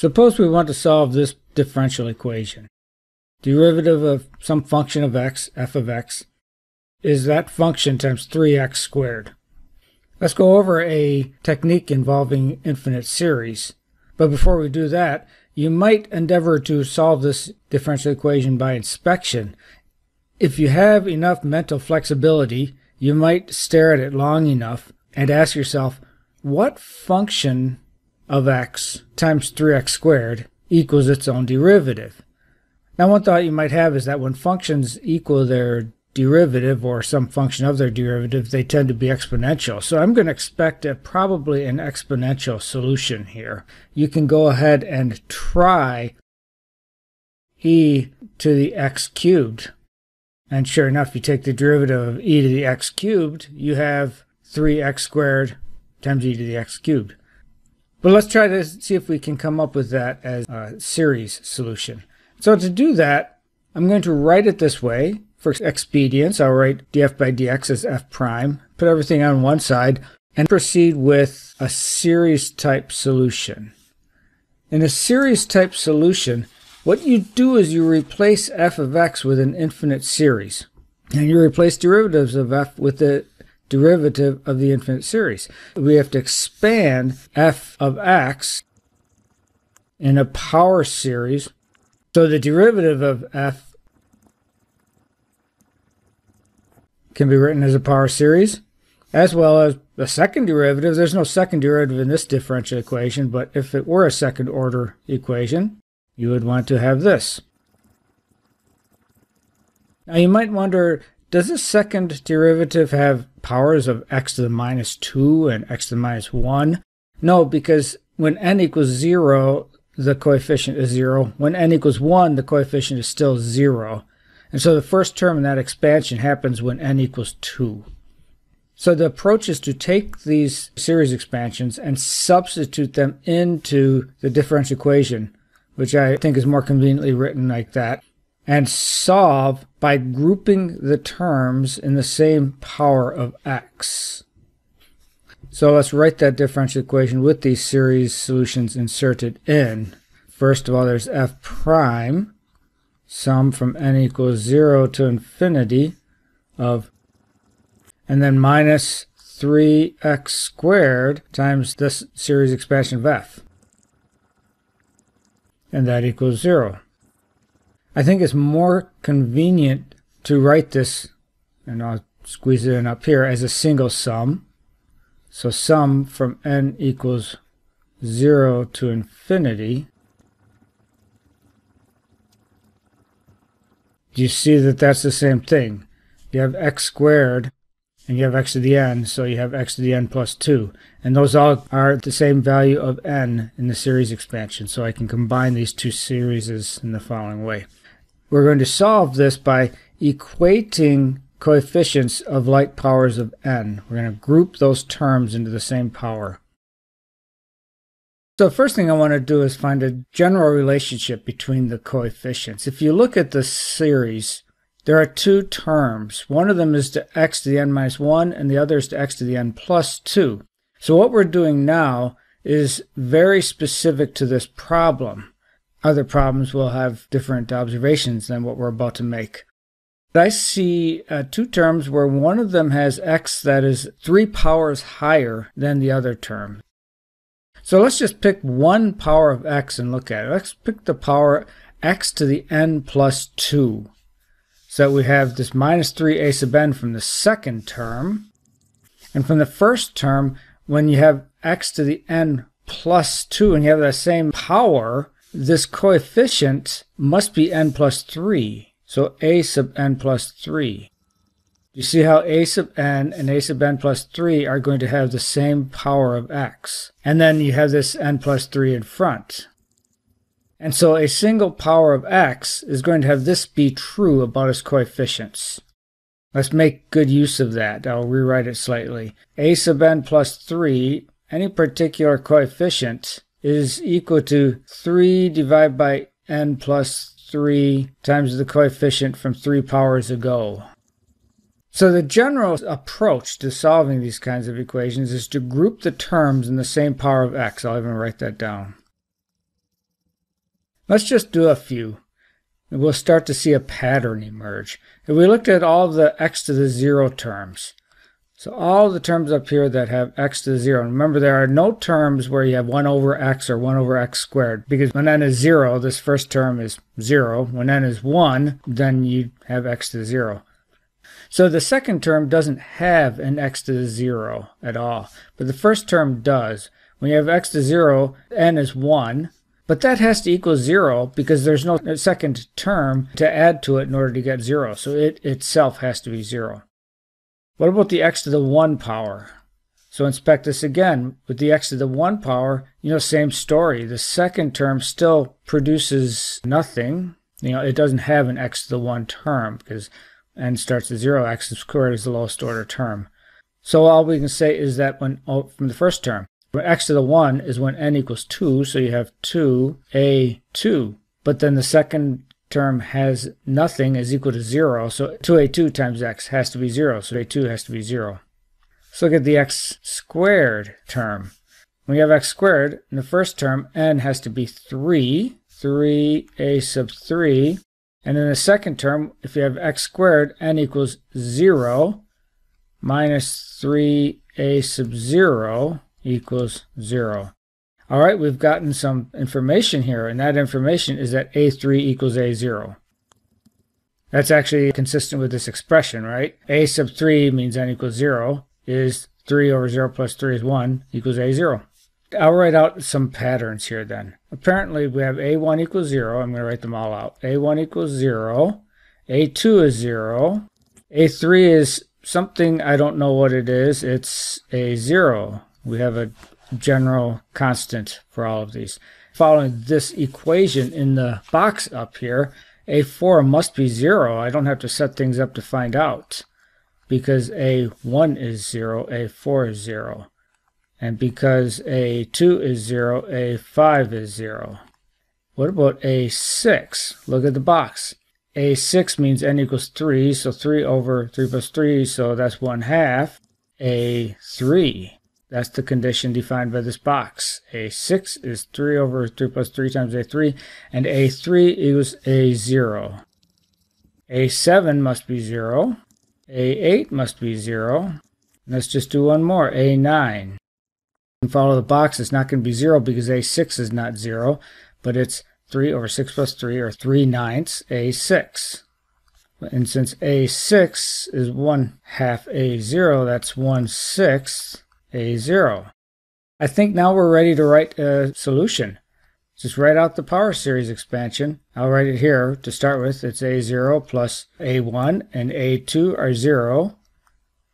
Suppose we want to solve this differential equation. Derivative of some function of x, f of x, is that function times 3x squared. Let's go over a technique involving infinite series. But before we do that, you might endeavor to solve this differential equation by inspection. If you have enough mental flexibility, you might stare at it long enough and ask yourself, what function of x times 3x squared equals its own derivative? Now, one thought you might have is that when functions equal their derivative or some function of their derivative, they tend to be exponential. So I'm going to expect a, probably an exponential solution here. You can go ahead and try e to the x cubed. And sure enough, you take the derivative of e to the x cubed, you have 3x squared times e to the x cubed. But let's try to see if we can come up with that as a series solution. So to do that, I'm going to write it this way. For expedience, I'll write df by dx as f prime, put everything on one side, and proceed with a series type solution. In a series type solution, what you do is you replace f of x with an infinite series. And you replace derivatives of f with the derivative of the infinite series. We have to expand f of x in a power series. So the derivative of f can be written as a power series, as well as the second derivative. There's no second derivative in this differential equation, but if it were a second order equation, you would want to have this. Now you might wonder, does this second derivative have powers of x to the minus 2 and x to the minus 1? No, because when n equals 0, the coefficient is 0. When n equals 1, the coefficient is still 0. And so the first term in that expansion happens when n equals 2. So the approach is to take these series expansions and substitute them into the differential equation, which I think is more conveniently written like that, and solve by grouping the terms in the same power of x. So let's write that differential equation with these series solutions inserted in. First of all, there's f prime sum from n equals 0 to infinity of, and then minus 3x squared times this series expansion of f. And that equals 0. I think it's more convenient to write this, and I'll squeeze it in up here, as a single sum. So sum from n equals 0 to infinity you see that that's the same thing? You have x squared and you have x to the n, so you have x to the n plus 2. And those all are the same value of n in the series expansion, so I can combine these two series in the following way. We're going to solve this by equating coefficients of like powers of n. We're going to group those terms into the same power. So the first thing I want to do is find a general relationship between the coefficients. If you look at the series, there are two terms. One of them is to x to the n minus 1, and the other is to x to the n plus 2. So what we're doing now is very specific to this problem. Other problems will have different observations than what we're about to make. I see uh, two terms where one of them has x that is three powers higher than the other term. So let's just pick one power of x and look at it. Let's pick the power x to the n plus 2. So we have this minus 3a sub n from the second term. And from the first term, when you have x to the n plus 2 and you have that same power, this coefficient must be n plus 3. So a sub n plus 3. You see how a sub n and a sub n plus 3 are going to have the same power of x. And then you have this n plus 3 in front. And so a single power of x is going to have this be true about its coefficients. Let's make good use of that. I'll rewrite it slightly. a sub n plus 3, any particular coefficient, is equal to 3 divided by n plus 3 times the coefficient from 3 powers ago. So the general approach to solving these kinds of equations is to group the terms in the same power of x. I'll even write that down. Let's just do a few. We'll start to see a pattern emerge. If we looked at all the x to the 0 terms, so all the terms up here that have x to the 0, remember there are no terms where you have 1 over x or 1 over x squared, because when n is 0, this first term is 0. When n is 1, then you have x to the 0. So the second term doesn't have an x to the 0 at all, but the first term does. When you have x to 0, n is 1, but that has to equal 0 because there's no second term to add to it in order to get 0, so it itself has to be 0. What about the x to the 1 power? So inspect this again. With the x to the 1 power, you know, same story. The second term still produces nothing. You know, it doesn't have an x to the 1 term because n starts at 0, x squared is the lowest order term. So all we can say is that when oh, from the first term, x to the 1 is when n equals 2, so you have 2a2. But then the second term has nothing is equal to 0. So 2a2 times x has to be 0. So a2 has to be 0. So look at the x squared term. When you have x squared, in the first term, n has to be 3. 3a sub 3. And in the second term, if you have x squared, n equals 0 minus 3a sub 0 equals 0. All right, we've gotten some information here, and that information is that A3 equals A0. That's actually consistent with this expression, right? A sub 3 means n equals 0, is 3 over 0 plus 3 is 1 equals A0. I'll write out some patterns here then. Apparently we have A1 equals 0. I'm going to write them all out. A1 equals 0. A2 is 0. A3 is something I don't know what it is. It's a 0. We have a general constant for all of these. Following this equation in the box up here, A4 must be 0. I don't have to set things up to find out because A1 is 0, A4 is 0. And because A2 is 0, A5 is 0. What about A6? Look at the box. A6 means n equals 3, so 3 over 3 plus 3, so that's 1 half. A3 that's the condition defined by this box. A6 is 3 over 3 plus 3 times A3, and A3 equals A0. A7 must be 0. A8 must be 0. Let's just do one more, A9. And follow the box, it's not going to be 0 because A6 is not 0, but it's 3 over 6 plus 3, or 3 ninths, A6. And since A6 is 1 half A0, that's 1 sixth a0. I think now we're ready to write a solution. Just write out the power series expansion. I'll write it here to start with. It's A0 plus A1 and A2 are 0.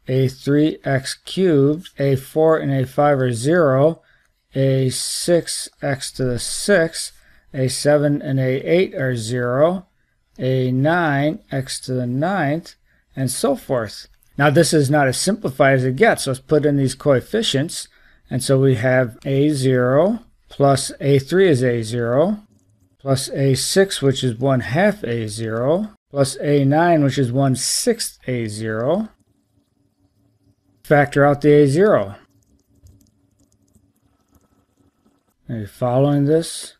A3x cubed, A4 and A5 are 0. A6x to the 6, A7 and A8 are 0. A9 x to the 9th, and so forth. Now this is not as simplified as it gets, so let's put in these coefficients. And so we have A0 plus A3 is A0 plus A6 which is 1 half A0 plus A9 which is 1 sixth A0. Factor out the A0. Are you following this?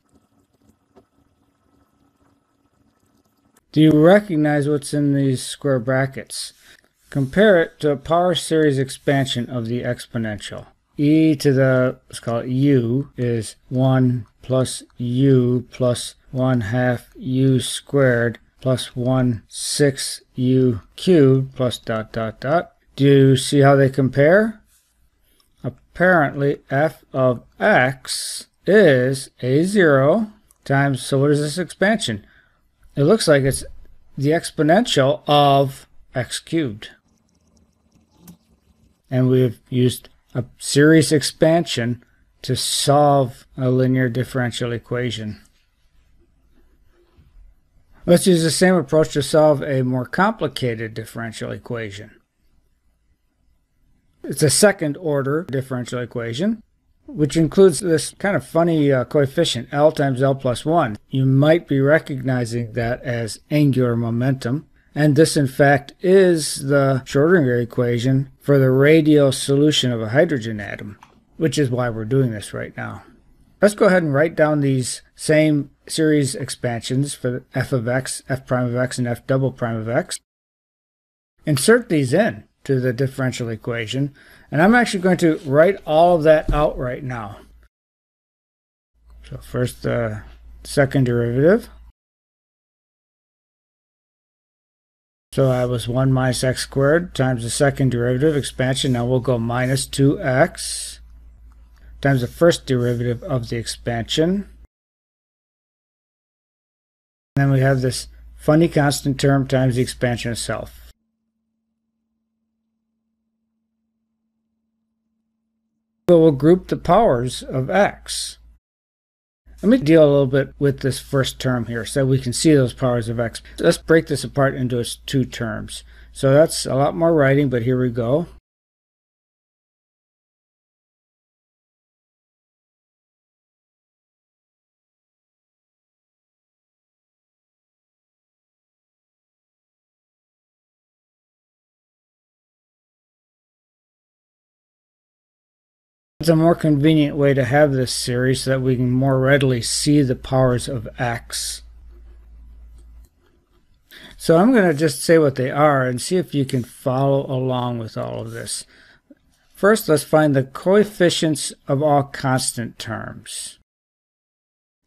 Do you recognize what's in these square brackets? Compare it to a power series expansion of the exponential. e to the, let's call it u, is 1 plus u plus 1 half u squared plus 1 6 u cubed plus dot dot dot. Do you see how they compare? Apparently f of x is a0 times, so what is this expansion? It looks like it's the exponential of x cubed and we've used a series expansion to solve a linear differential equation. Let's use the same approach to solve a more complicated differential equation. It's a second order differential equation, which includes this kind of funny uh, coefficient, L times L plus 1. You might be recognizing that as angular momentum. And this, in fact, is the Schrodinger equation for the radial solution of a hydrogen atom, which is why we're doing this right now. Let's go ahead and write down these same series expansions for f of x, f prime of x, and f double prime of x. Insert these in to the differential equation, and I'm actually going to write all of that out right now. So first the second derivative. So that was 1 minus x squared times the second derivative expansion. Now we'll go minus 2x times the first derivative of the expansion. And then we have this funny constant term times the expansion itself. So we'll group the powers of x. Let me deal a little bit with this first term here so we can see those powers of x. Let's break this apart into its two terms. So that's a lot more writing, but here we go. It's a more convenient way to have this series so that we can more readily see the powers of x. So I'm going to just say what they are and see if you can follow along with all of this. First, let's find the coefficients of all constant terms.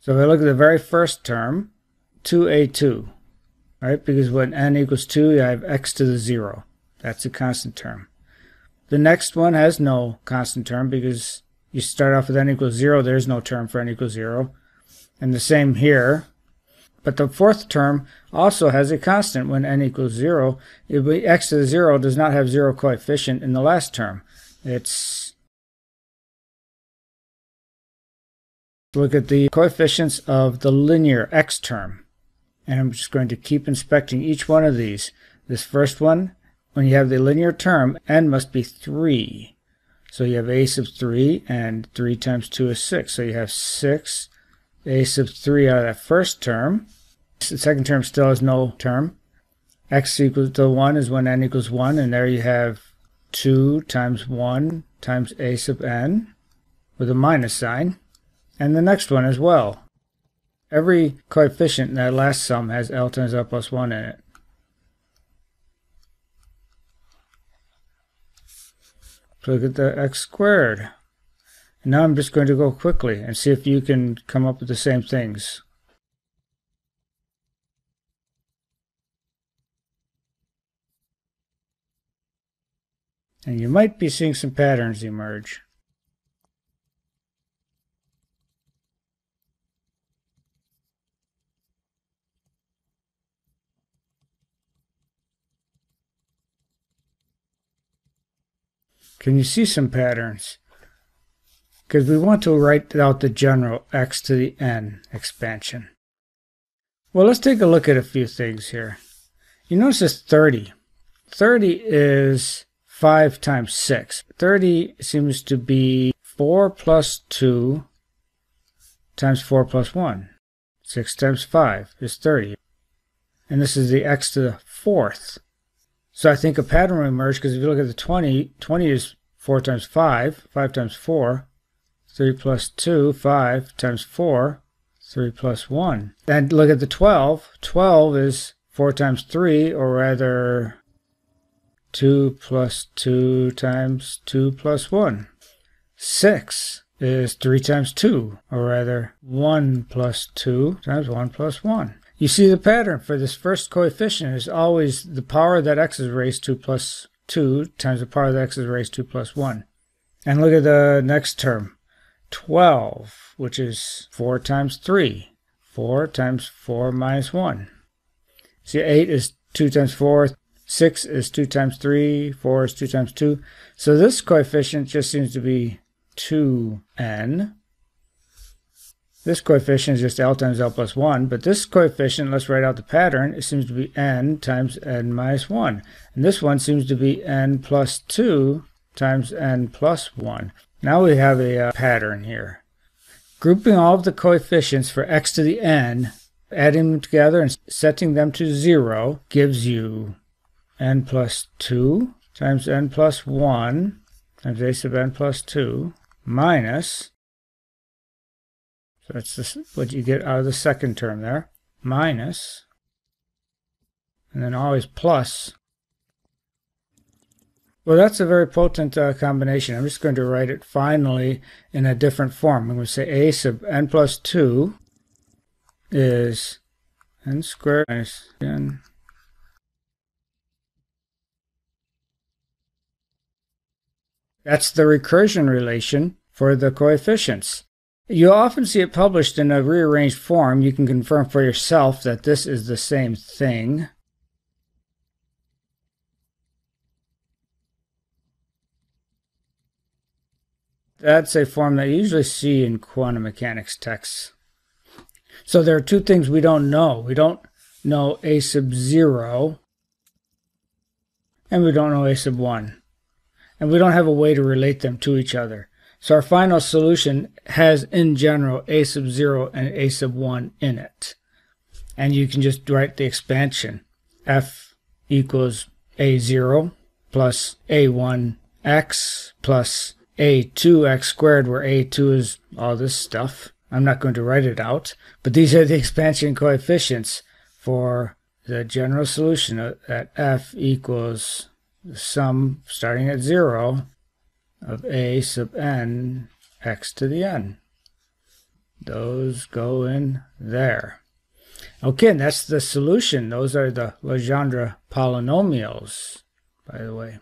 So if I look at the very first term, 2a2, right? Because when n equals 2, I have x to the 0. That's a constant term. The next one has no constant term because you start off with n equals 0. There's no term for n equals 0. And the same here. But the fourth term also has a constant when n equals 0. It be x to the 0 does not have 0 coefficient in the last term. It's look at the coefficients of the linear x term. And I'm just going to keep inspecting each one of these. This first one when you have the linear term, n must be 3. So you have a sub 3, and 3 times 2 is 6. So you have 6 a sub 3 out of that first term. The second term still has no term. x equals to 1 is when n equals 1, and there you have 2 times 1 times a sub n with a minus sign. And the next one as well. Every coefficient in that last sum has L times L plus 1 in it. Look at the x squared. And now I'm just going to go quickly and see if you can come up with the same things. And you might be seeing some patterns emerge. Can you see some patterns? Because we want to write out the general x to the n expansion. Well, let's take a look at a few things here. You notice this 30. 30 is 5 times 6. 30 seems to be 4 plus 2 times 4 plus 1. 6 times 5 is 30. And this is the x to the fourth. So I think a pattern will emerge because if you look at the 20, 20 is 4 times 5, 5 times 4, 3 plus 2, 5 times 4, 3 plus 1. And look at the 12. 12 is 4 times 3, or rather 2 plus 2 times 2 plus 1. 6 is 3 times 2, or rather 1 plus 2 times 1 plus 1. You see the pattern for this first coefficient is always the power that x is raised to plus 2 times the power of x is raised to plus 1. And look at the next term. 12, which is 4 times 3. 4 times 4 minus 1. See, 8 is 2 times 4. 6 is 2 times 3. 4 is 2 times 2. So this coefficient just seems to be 2n. This coefficient is just L times L plus 1, but this coefficient, let's write out the pattern, it seems to be n times n minus 1. And this one seems to be n plus 2 times n plus 1. Now we have a uh, pattern here. Grouping all of the coefficients for x to the n, adding them together and setting them to 0 gives you n plus 2 times n plus 1 times a sub n plus 2 minus So that's what you get out of the second term there. Minus, and then always plus. Well, that's a very potent uh, combination. I'm just going to write it finally in a different form. I'm going to say a sub n plus 2 is n squared minus n That's the recursion relation for the coefficients. You often see it published in a rearranged form. You can confirm for yourself that this is the same thing. That's a form that you usually see in quantum mechanics texts. So there are two things we don't know. We don't know a sub 0, and we don't know a sub 1 and we don't have a way to relate them to each other. So our final solution has in general a sub 0 and a sub 1 in it. And you can just write the expansion. f equals a0 plus a1x plus a2x squared, where a2 is all this stuff. I'm not going to write it out, but these are the expansion coefficients for the general solution uh, that f equals the sum starting at 0 of a sub n x to the n. Those go in there. Okay, and that's the solution. Those are the Legendre polynomials, by the way.